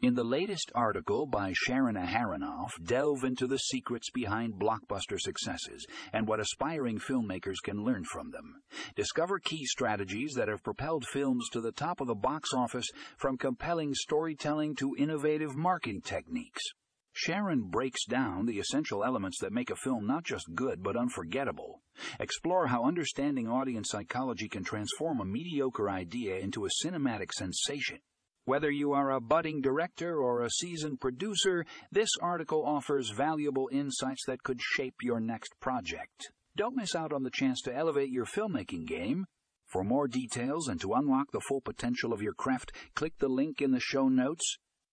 In the latest article by Sharon Aharonoff, delve into the secrets behind blockbuster successes and what aspiring filmmakers can learn from them. Discover key strategies that have propelled films to the top of the box office from compelling storytelling to innovative marketing techniques. Sharon breaks down the essential elements that make a film not just good but unforgettable. Explore how understanding audience psychology can transform a mediocre idea into a cinematic sensation. Whether you are a budding director or a seasoned producer, this article offers valuable insights that could shape your next project. Don't miss out on the chance to elevate your filmmaking game. For more details and to unlock the full potential of your craft, click the link in the show notes